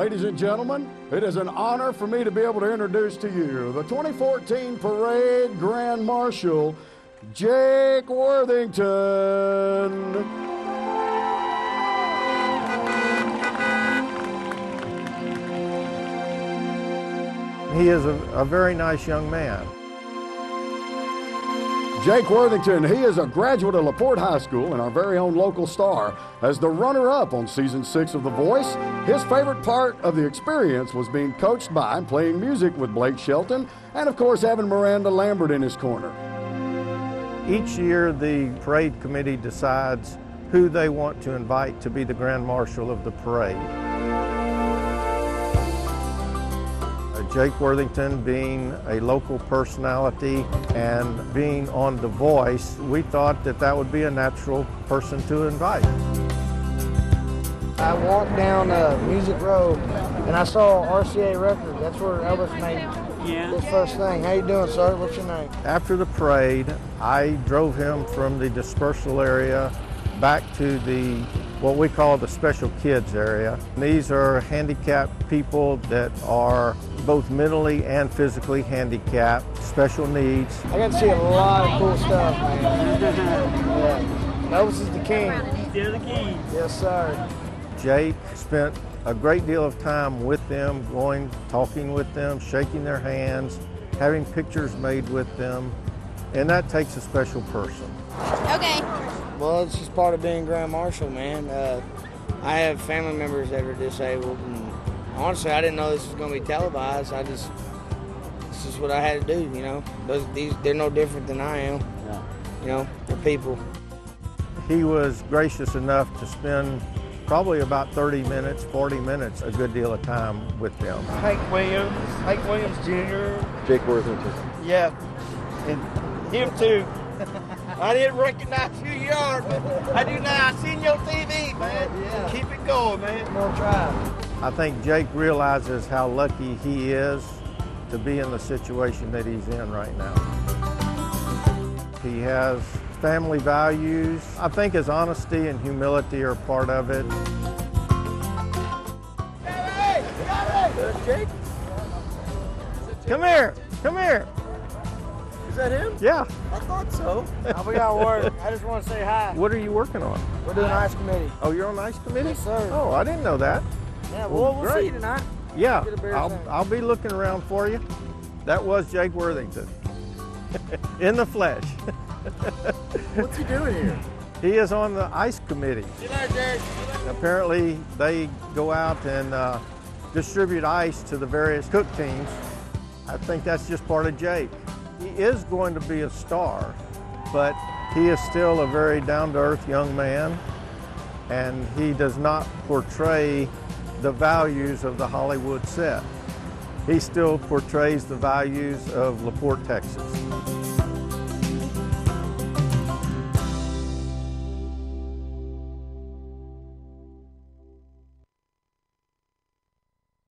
Ladies and gentlemen, it is an honor for me to be able to introduce to you the 2014 Parade Grand Marshal, Jake Worthington. He is a, a very nice young man. Jake Worthington, he is a graduate of LaPorte High School and our very own local star. As the runner up on season six of The Voice, his favorite part of the experience was being coached by and playing music with Blake Shelton and, of course, having Miranda Lambert in his corner. Each year, the parade committee decides who they want to invite to be the grand marshal of the parade. Jake Worthington being a local personality and being on The Voice, we thought that that would be a natural person to invite. I walked down uh, Music Row and I saw RCA Records. That's where Elvis made Yeah. his first thing. How you doing, sir? What's your name? After the parade, I drove him from the dispersal area back to the what we call the special kids area. These are handicapped people that are both mentally and physically handicapped, special needs. I got to see a lot of cool stuff, man. yeah. Elvis is the king. Still the key. Yes, sir. Jake spent a great deal of time with them, going, talking with them, shaking their hands, having pictures made with them, and that takes a special person. Okay. Well, it's just part of being Grand Marshal, man. Uh, I have family members that are disabled, and honestly, I didn't know this was going to be televised. I just, this is what I had to do, you know. Those, these, they're no different than I am. You know, they're people. He was gracious enough to spend probably about 30 minutes, 40 minutes, a good deal of time with them. Hank Williams, Hank Williams Jr. Jake Worthington. Yeah, and him too. I didn't recognize who you are, but I do now. I seen your TV, man. Yeah. Keep it going, man. More try. I think Jake realizes how lucky he is to be in the situation that he's in right now. He has family values. I think his honesty and humility are part of it. Jake, Come here, come here. Is that him? Yeah, I thought so. we got work. I just want to say hi. what are you working on? We're doing ice committee. Oh, you're on ice committee? Yes, sir. Oh, I didn't know that. Yeah, Well, well, we'll great. see you tonight. Yeah, Get a beer I'll, thing. I'll be looking around for you. That was Jake Worthington in the flesh. What's he doing here? He is on the ice committee. See you later, Jake. Apparently, they go out and uh, distribute ice to the various cook teams. I think that's just part of Jake. He is going to be a star, but he is still a very down to earth young man, and he does not portray the values of the Hollywood set. He still portrays the values of LaPorte, Texas.